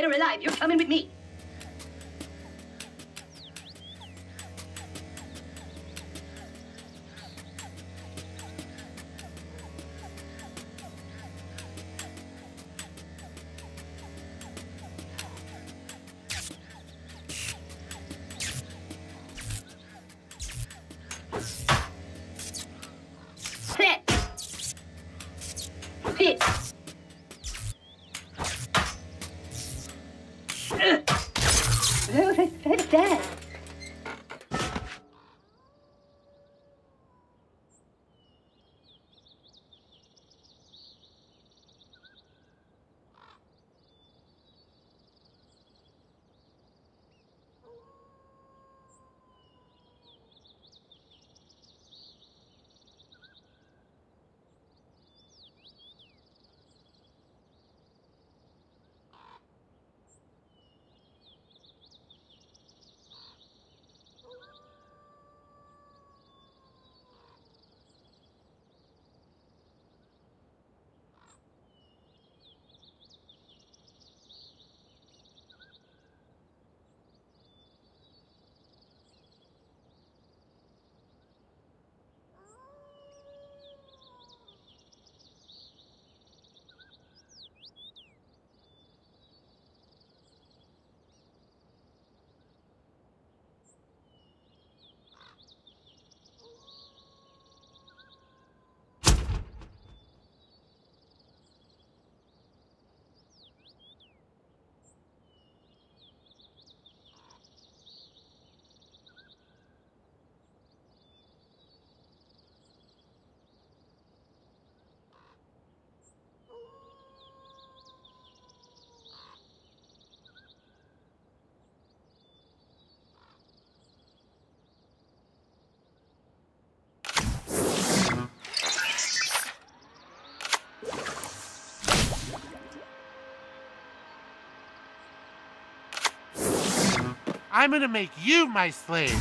dead or alive, you're coming with me. Oh, that's I'm gonna make you my slave.